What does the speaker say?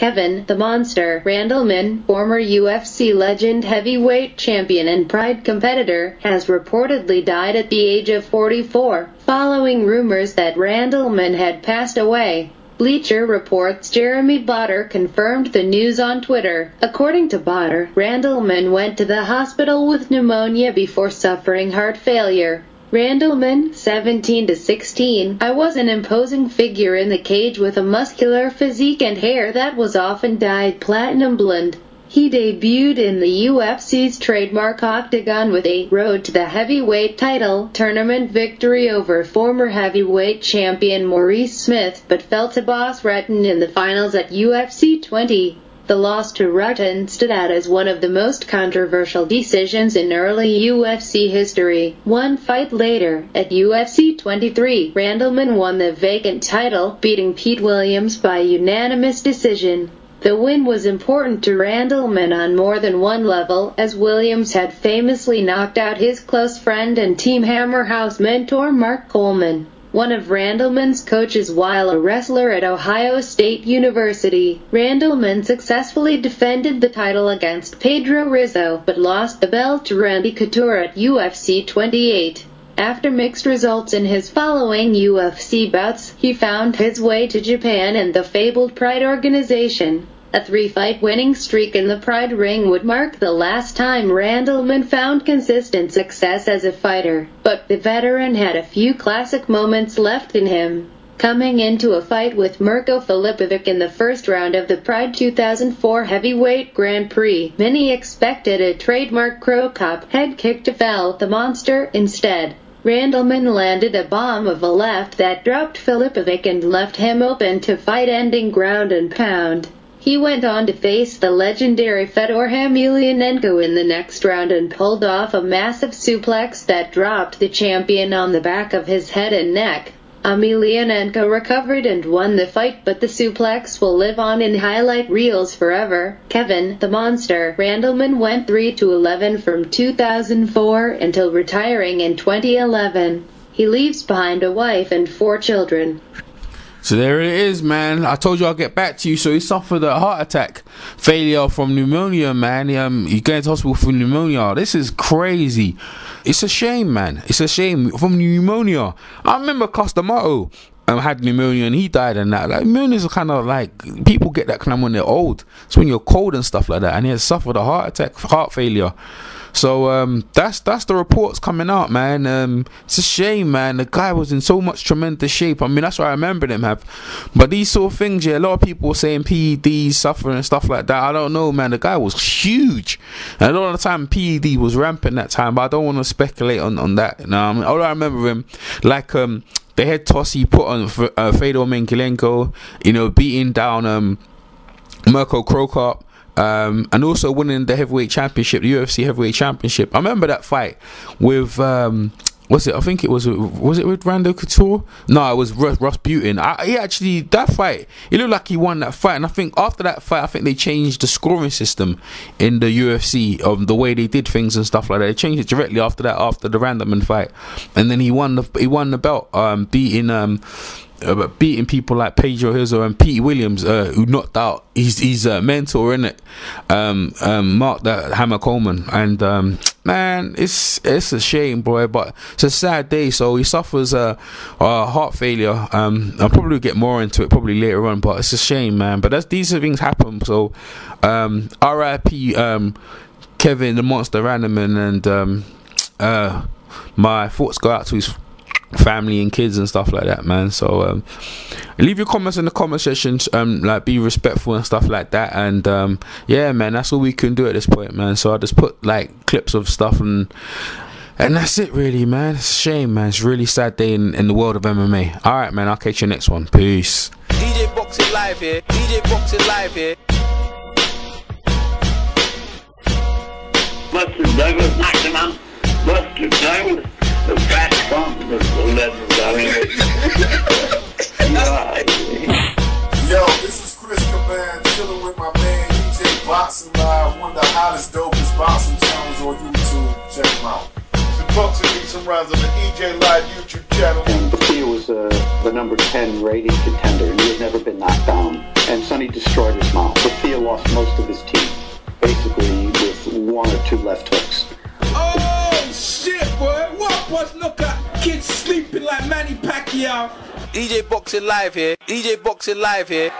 Kevin the Monster Randleman, former UFC legend heavyweight champion and Pride competitor, has reportedly died at the age of 44, following rumors that Randleman had passed away. Bleacher Reports Jeremy Botter confirmed the news on Twitter. According to Botter, Randleman went to the hospital with pneumonia before suffering heart failure. Randleman, 17 to 16, I was an imposing figure in the cage with a muscular physique and hair that was often dyed platinum blonde. He debuted in the UFC's trademark octagon with a road to the heavyweight title tournament victory over former heavyweight champion Maurice Smith, but fell to Bas Rutten in the finals at UFC 20. The loss to Rutten stood out as one of the most controversial decisions in early UFC history. One fight later, at UFC 23, Randleman won the vacant title, beating Pete Williams by unanimous decision. The win was important to Randleman on more than one level, as Williams had famously knocked out his close friend and Team Hammerhouse mentor Mark Coleman one of Randleman's coaches while a wrestler at Ohio State University. Randleman successfully defended the title against Pedro Rizzo, but lost the belt to Randy Couture at UFC 28. After mixed results in his following UFC bouts, he found his way to Japan and the fabled Pride organization. A three-fight winning streak in the Pride ring would mark the last time Randleman found consistent success as a fighter, but the veteran had a few classic moments left in him. Coming into a fight with Mirko Filipovic in the first round of the Pride 2004 Heavyweight Grand Prix, many expected a trademark Cro Cop head kick to fell the monster instead. Randleman landed a bomb of a left that dropped Filipovic and left him open to fight-ending ground and pound. He went on to face the legendary Fedor Emelianenko in the next round and pulled off a massive suplex that dropped the champion on the back of his head and neck. Emelianenko recovered and won the fight but the suplex will live on in highlight reels forever. Kevin, the Monster, Randleman went 3 to 11 from 2004 until retiring in 2011. He leaves behind a wife and four children. So there it is, man. I told you I'll get back to you. So he suffered a heart attack failure from pneumonia, man. Um, he going to hospital for pneumonia. This is crazy. It's a shame, man. It's a shame from pneumonia. I remember Cus um, had pneumonia and he died and that. Like pneumonia is kind of like people get that kind of when they're old. It's when you're cold and stuff like that. And he has suffered a heart attack, heart failure. So um, that's that's the reports coming out, man. Um, it's a shame, man. The guy was in so much tremendous shape. I mean, that's what I remember him have. But these sort of things, yeah, a lot of people saying PEDs, suffering and stuff like that. I don't know, man. The guy was huge, and a lot of the time PED was rampant that time. But I don't want to speculate on on that. You know, I mean, all I remember him like um the had toss he put on uh, Fedor Emelianenko, you know, beating down um Mirko Cro Cop um, and also winning the heavyweight championship, the UFC heavyweight championship. I remember that fight with. Um, was it? I think it was. Was it with Randy Couture? No, it was Bas Rutten. I, he actually that fight. It looked like he won that fight, and I think after that fight, I think they changed the scoring system in the UFC of the way they did things and stuff like that. They changed it directly after that, after the Randleman fight, and then he won the he won the belt, um, beating um, uh, beating people like Pedro Rizzo and Pete Williams, uh, who knocked out his his uh, mentor in it, um, um, Mark that Hammer Coleman, and um, man, it's it's a shame, boy, but it's a sad day. So he suffers a, a heart failure. Um, I'll probably get more into it probably later on, but it's a shame, man. But that's these things happen. So, um, R.I.P. Um, Kevin the Monster Randleman, and um, uh, my thoughts go out to his family and kids and stuff like that man. So um, leave your comments in the comment section um like be respectful and stuff like that. And um yeah man that's all we can do at this point man. So i just put like clips of stuff and and that's it really man. It's a shame man. It's a really sad day in, in the world of mma all right man i'll catch you next one. Peace. Dj boxing live here. Dj boxing live here. Buster Douglas knocked him out. DJ Boxing Live, one of the hottest, boxing channels on YouTube. Check them out. Boxing beats and rounds on the EJ Live YouTube channel. And Thea was uh, the number 10 rating contender, and he had never been knocked down. And Sonny destroyed his mouth. But Thea lost most of his teeth, basically with one or two left hooks. Oh shit, boy! What was look at kids sleeping like Manny Pacquiao? EJ Boxing Live here. EJ Boxing Live here.